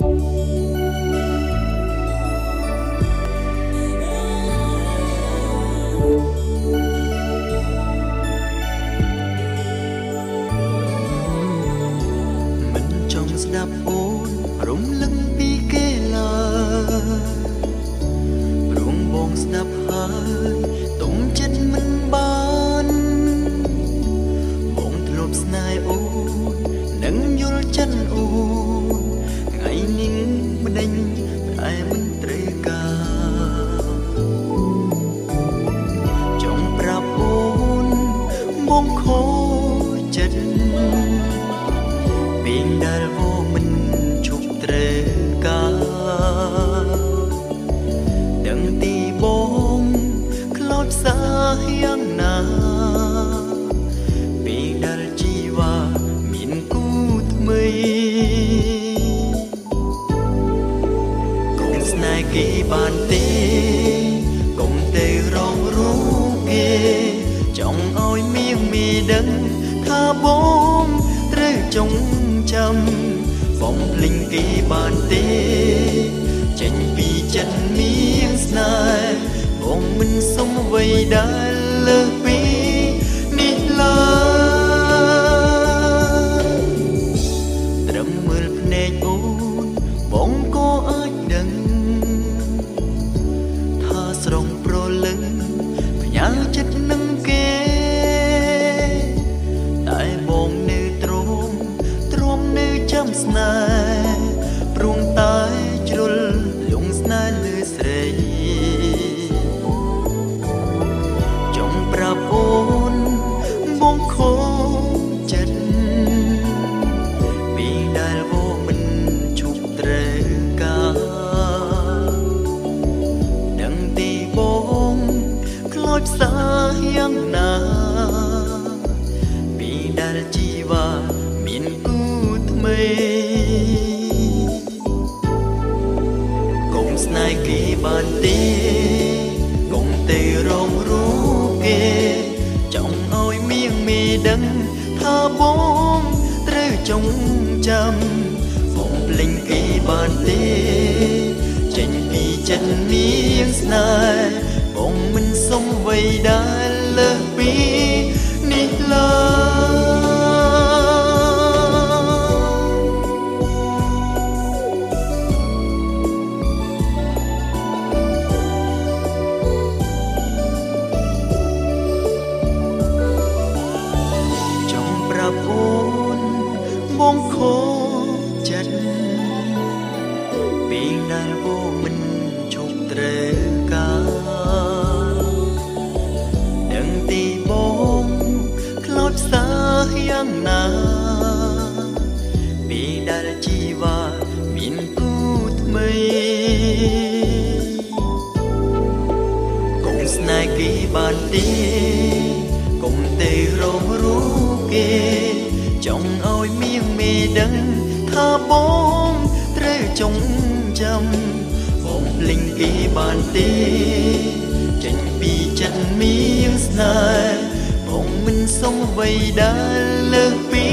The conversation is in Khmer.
មិនចង់ស្ដាប់អូនរំលឹងពីគេឡើយព្រមបងស្ដាប់ហើយ ស្នេហ៍គេបានទេកុំទៅរងរូបគេចង់ឲ្យមៀងមីដឹងថាបងត្រូវចងចាំបងភ្លេងគេបានទេចេញពីចិត្តមៀងស្នេហ៍បងមិនសុំអ្វីដែលលើ ថាស្រងប្រលឹងផ្ញើចិត្តនឹងគេ តែបងនៅទ្រមទ្រាំនៅចាំស្នេហ៍ព្រម ផ្សាយ៉ាងណាពីដែលជីវ៉ាមានគូថ្មីកុំស្នេហ៍គេបានទេកុំទៅរងរូបគេចង់ឲ្យមៀងមីដឹងថាបងត្រូវចងចាំបងភ្លេងគេបានទេចេញពីចិត្តមៀងស្នេហ៍បងមិនសុំ អ្វីដែលលើសពីនេះឡើយចង់ប្រាប់អូនបងខូចចិត្តពេលដែលបងមិនជប់ត្រូវ សាយ៉ាងណាពេលដែលជីវ៉ាមានគូថ្មីកុំស្នេហ៍គេបានទេកុំទៅរងរូបគេចង់ឲ្យមៀងមេដឹងថាបងត្រូវចងចាំបងភ្លេងគេបានទេចេញពីចិត្តមៀងស្នេហ៍ បងមិន